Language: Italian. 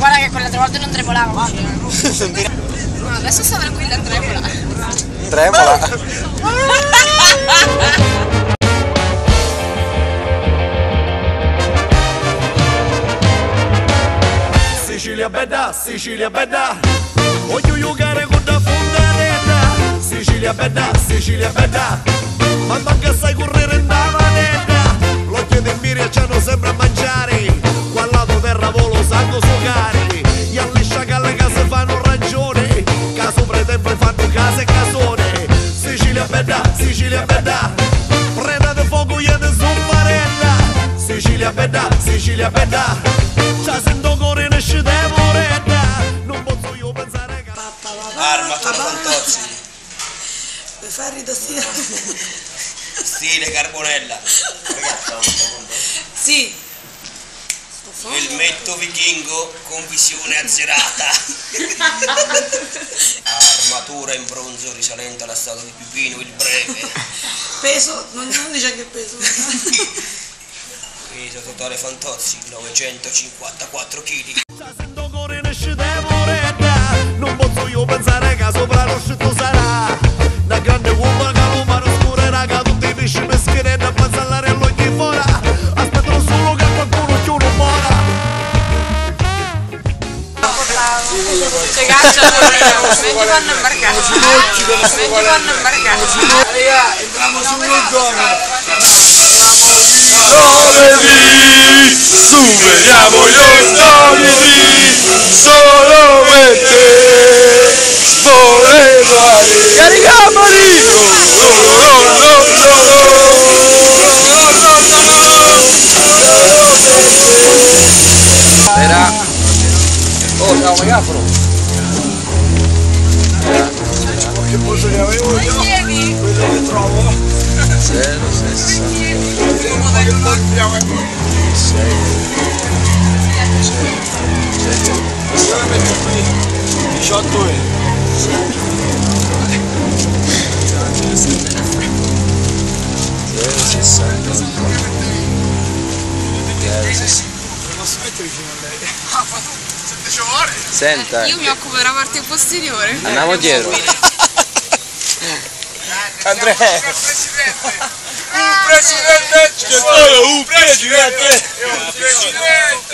Guarda che quelle altre volte non tremolava. No, adesso sta tranquilla, tremola. Tremola. Sicilia bella, Sicilia bella Voglio giocare con la fontanella Sicilia bella, Sicilia bella Ma manca sai correre Sicilia bella, Sicilia bella Già sento cuore ne scende moretta Non posso io pensare che Armatura Fantozzi, Per fare ridossia. stile Carbonella. Sì. Elmetto vichingo con visione azzerata. Armatura in bronzo risalente alla statua di Pipino il Breve. Peso, non, non dice che peso. Peso totale Fantozzi 954 kg. Moretta Non posso io pensare che sopra lo sarà Una grande uomo che lo mare Che tutti i pesci mescheretti a passare all'occhio fuori Aspettano solo che qualcuno chiude fuori Ci cacciano, meglio vanno imbarcati. Meglio vanno imbarcati. Giovedì. Superiamo gli ottimi solo per te. Volevo carichiamoli! No, no, no, no. era oh ciao megaforo che posto che avevo io quello che trovo 0 60 18 euro Zero sessanta Zero sessanta Senta, Io mi occupo della parte posteriore. andiamo dietro. Andrea. Un presidente! Un presidente! Un presidente!